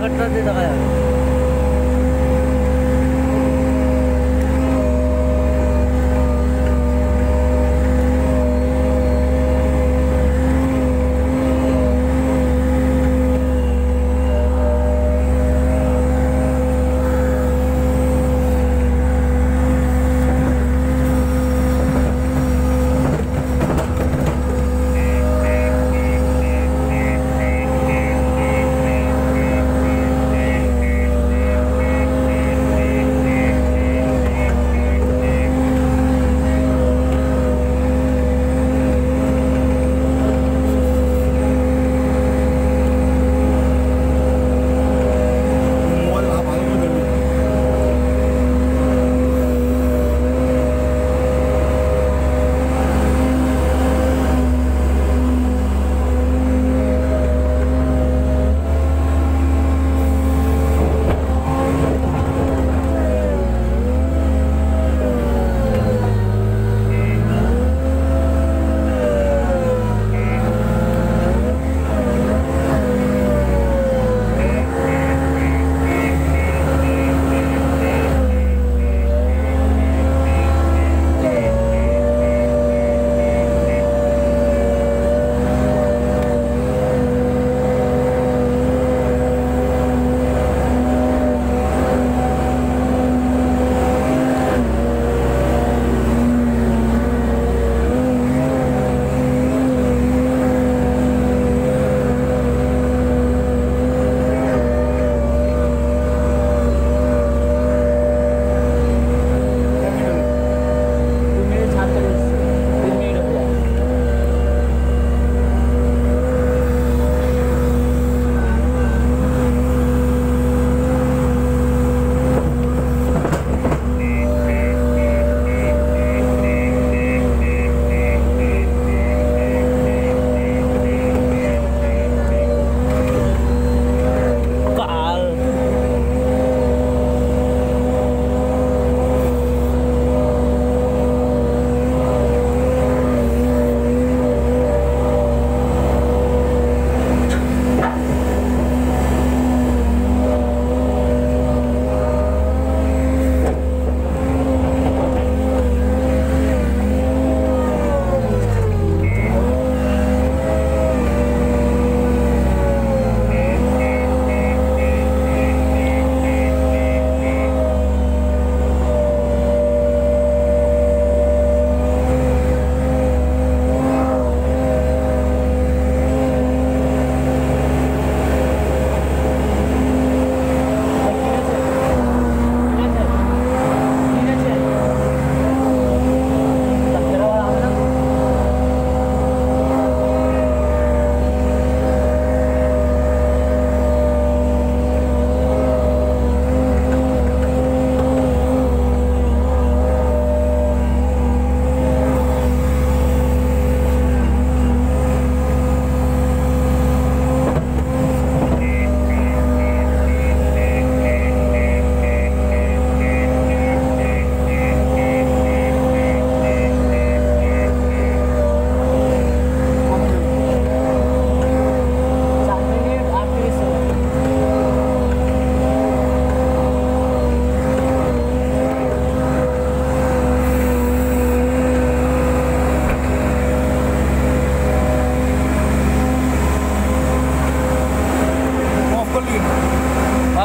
जाकर दे दगा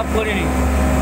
आप बोले नहीं